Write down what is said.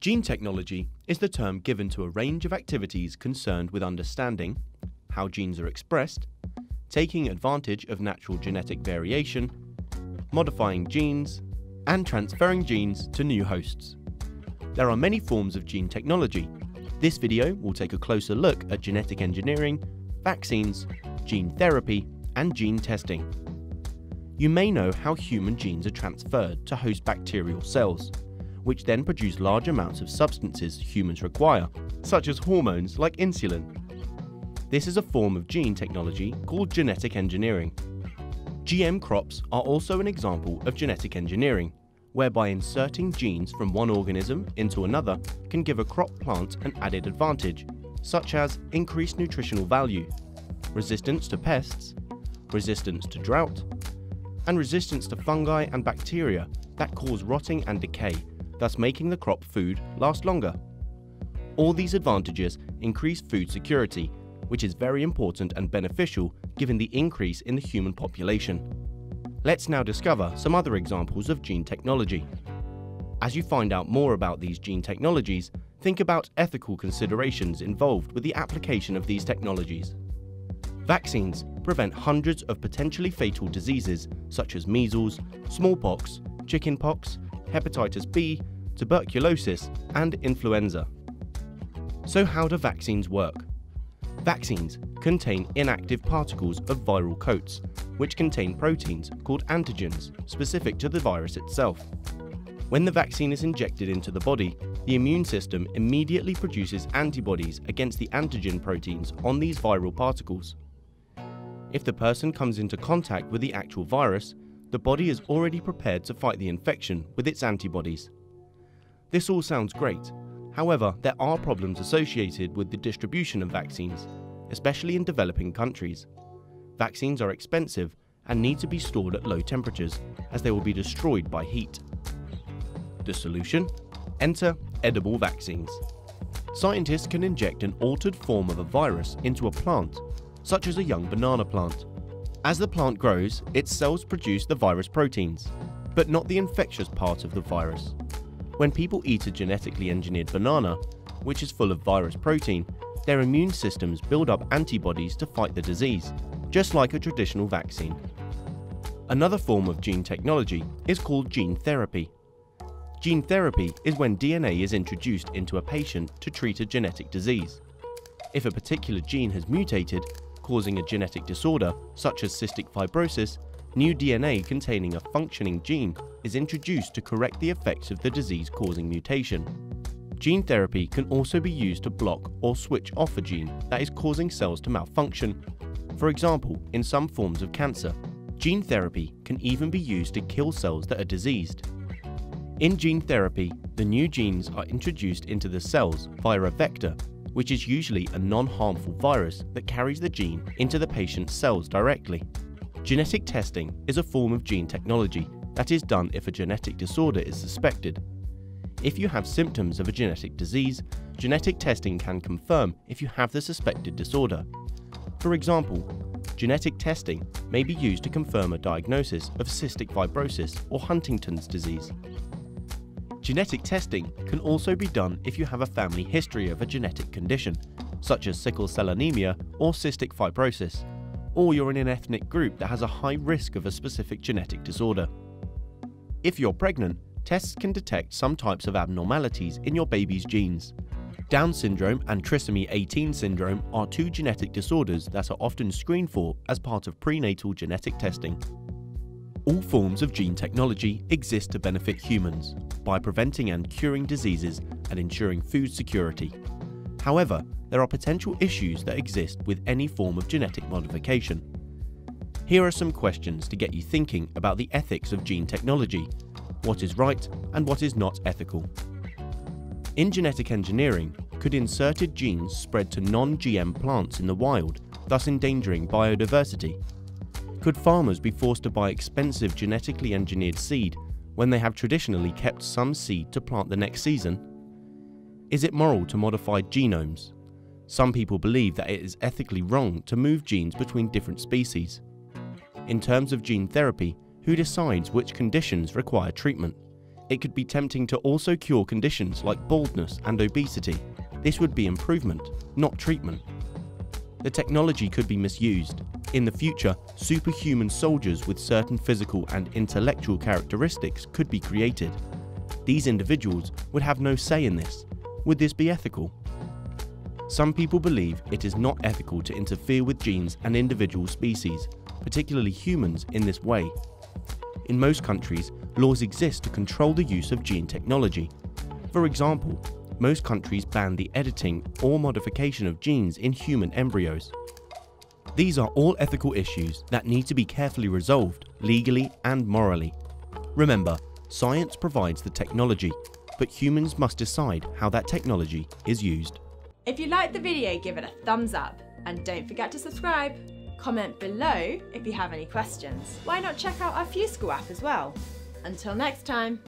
Gene technology is the term given to a range of activities concerned with understanding how genes are expressed, taking advantage of natural genetic variation, modifying genes, and transferring genes to new hosts. There are many forms of gene technology. This video will take a closer look at genetic engineering, vaccines, gene therapy, and gene testing. You may know how human genes are transferred to host bacterial cells, which then produce large amounts of substances humans require, such as hormones like insulin. This is a form of gene technology called genetic engineering. GM crops are also an example of genetic engineering, whereby inserting genes from one organism into another can give a crop plant an added advantage, such as increased nutritional value, resistance to pests, resistance to drought, and resistance to fungi and bacteria that cause rotting and decay, thus making the crop food last longer. All these advantages increase food security, which is very important and beneficial given the increase in the human population. Let's now discover some other examples of gene technology. As you find out more about these gene technologies, think about ethical considerations involved with the application of these technologies. Vaccines prevent hundreds of potentially fatal diseases such as measles, smallpox, chickenpox, hepatitis B, tuberculosis, and influenza. So, how do vaccines work? Vaccines contain inactive particles of viral coats, which contain proteins called antigens specific to the virus itself. When the vaccine is injected into the body, the immune system immediately produces antibodies against the antigen proteins on these viral particles. If the person comes into contact with the actual virus, the body is already prepared to fight the infection with its antibodies. This all sounds great, however, there are problems associated with the distribution of vaccines, especially in developing countries. Vaccines are expensive and need to be stored at low temperatures, as they will be destroyed by heat. The solution? Enter edible vaccines. Scientists can inject an altered form of a virus into a plant such as a young banana plant. As the plant grows, its cells produce the virus proteins, but not the infectious part of the virus. When people eat a genetically engineered banana, which is full of virus protein, their immune systems build up antibodies to fight the disease, just like a traditional vaccine. Another form of gene technology is called gene therapy. Gene therapy is when DNA is introduced into a patient to treat a genetic disease. If a particular gene has mutated, causing a genetic disorder, such as cystic fibrosis, new DNA containing a functioning gene is introduced to correct the effects of the disease causing mutation. Gene therapy can also be used to block or switch off a gene that is causing cells to malfunction. For example, in some forms of cancer, gene therapy can even be used to kill cells that are diseased. In gene therapy, the new genes are introduced into the cells via a vector which is usually a non-harmful virus that carries the gene into the patient's cells directly. Genetic testing is a form of gene technology that is done if a genetic disorder is suspected. If you have symptoms of a genetic disease, genetic testing can confirm if you have the suspected disorder. For example, genetic testing may be used to confirm a diagnosis of cystic fibrosis or Huntington's disease. Genetic testing can also be done if you have a family history of a genetic condition, such as sickle cell anemia or cystic fibrosis, or you're in an ethnic group that has a high risk of a specific genetic disorder. If you're pregnant, tests can detect some types of abnormalities in your baby's genes. Down syndrome and trisomy 18 syndrome are two genetic disorders that are often screened for as part of prenatal genetic testing. All forms of gene technology exist to benefit humans by preventing and curing diseases and ensuring food security. However, there are potential issues that exist with any form of genetic modification. Here are some questions to get you thinking about the ethics of gene technology, what is right and what is not ethical. In genetic engineering, could inserted genes spread to non-GM plants in the wild, thus endangering biodiversity? Could farmers be forced to buy expensive genetically engineered seed when they have traditionally kept some seed to plant the next season? Is it moral to modify genomes? Some people believe that it is ethically wrong to move genes between different species. In terms of gene therapy, who decides which conditions require treatment? It could be tempting to also cure conditions like baldness and obesity. This would be improvement, not treatment. The technology could be misused. In the future, superhuman soldiers with certain physical and intellectual characteristics could be created. These individuals would have no say in this. Would this be ethical? Some people believe it is not ethical to interfere with genes and individual species, particularly humans, in this way. In most countries, laws exist to control the use of gene technology. For example, most countries ban the editing or modification of genes in human embryos. These are all ethical issues that need to be carefully resolved, legally and morally. Remember, science provides the technology, but humans must decide how that technology is used. If you liked the video, give it a thumbs up and don't forget to subscribe. Comment below if you have any questions. Why not check out our FuseSchool app as well? Until next time.